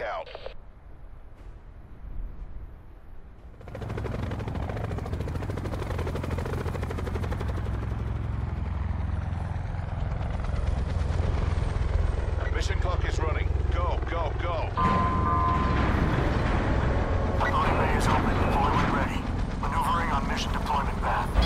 out. Mission clock is running. Go, go, go. Bay is open. Deployment ready. Maneuvering on mission deployment path.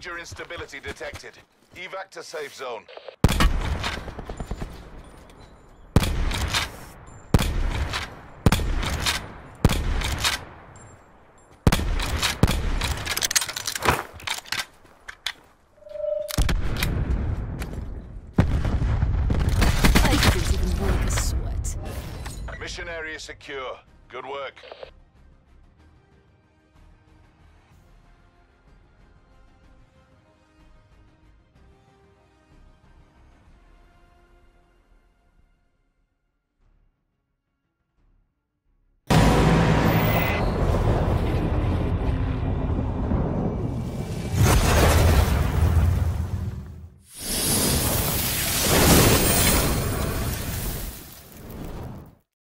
Major instability detected. Evac to safe zone. I didn't even work a sweat. Mission area secure. Good work.